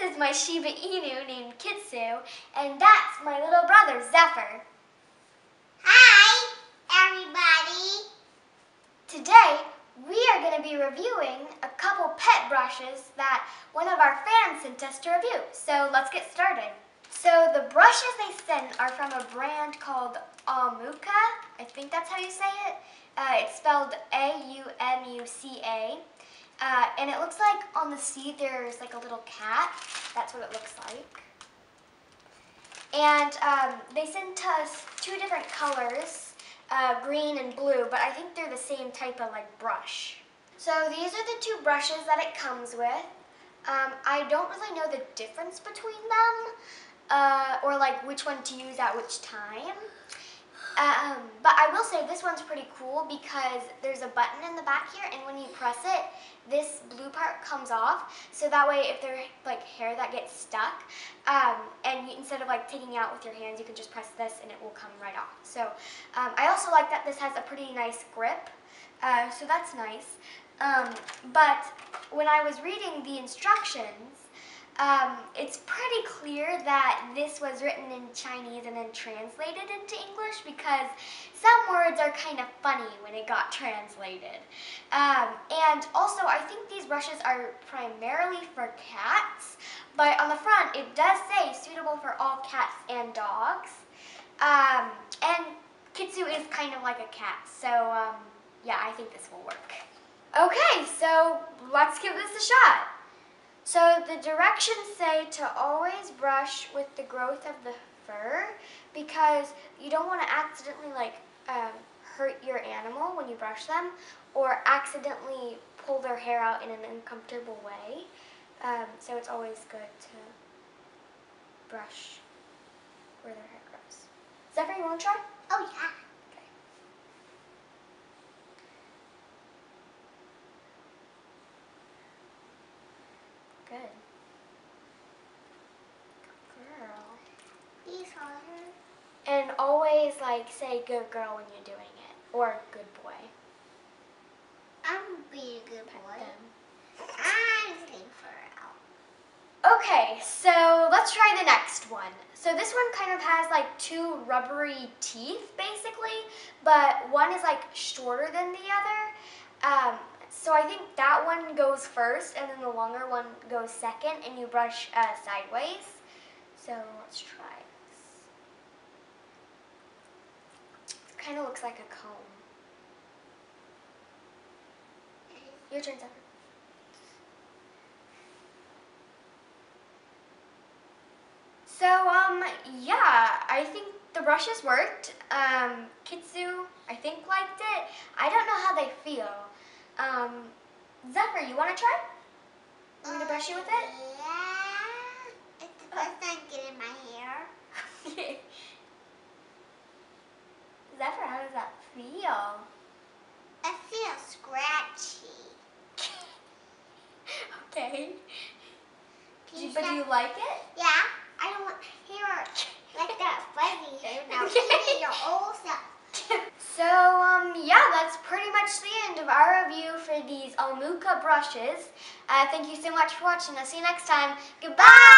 with my Shiba Inu named Kitsu, and that's my little brother, Zephyr. Hi, everybody. Today, we are going to be reviewing a couple pet brushes that one of our fans sent us to review. So let's get started. So the brushes they sent are from a brand called Aumuca. I think that's how you say it. Uh, it's spelled A-U-M-U-C-A. Uh, and it looks like on the C there's like a little cat. That's what it looks like. And um, they sent us two different colors, uh, green and blue, but I think they're the same type of like brush. So these are the two brushes that it comes with. Um, I don't really know the difference between them, uh, or like which one to use at which time. Um, but I will say this one's pretty cool because there's a button in the back here and when you press it, this blue part comes off. So that way if there's like hair that gets stuck, um, and you, instead of like taking out with your hands, you can just press this and it will come right off. So um, I also like that this has a pretty nice grip. Uh, so that's nice. Um, but when I was reading the instructions, um, it's pretty clear that this was written in Chinese and then translated into English because some words are kind of funny when it got translated. Um, and also, I think these brushes are primarily for cats, but on the front it does say suitable for all cats and dogs. Um, and Kitsu is kind of like a cat, so um, yeah, I think this will work. Okay, so let's give this a shot. The directions say to always brush with the growth of the fur because you don't want to accidentally like um, hurt your animal when you brush them or accidentally pull their hair out in an uncomfortable way. Um, so it's always good to brush where their hair grows. Zephyr, you want to try? Oh, yeah. Good. Girl. He's harder. And always like say good girl when you're doing it. Or good boy. I'm being a good boy. I'm fur out. Okay, so let's try the next one. So this one kind of has like two rubbery teeth basically, but one is like shorter than the other. Um, so I think that one goes first and then the longer one goes second and you brush uh, sideways. So let's try this. It kind of looks like a comb. Your turn, Zephyr. So, um, yeah, I think the brushes worked. Um, Kitsu, I think, liked it. I don't know how they feel. Um, Zephyr, you want to try? i want to brush you with it? Yeah. It's the first time getting my hair. Zephyr, how does that feel? I feel scratchy. okay. Can Do- you but do you like it? Yeah. I don't want hair like that fuzzy hair. Now it your old self. So, um, yeah, that's pretty much the end of our review for these Aumuca brushes. Uh, thank you so much for watching. I'll see you next time. Goodbye!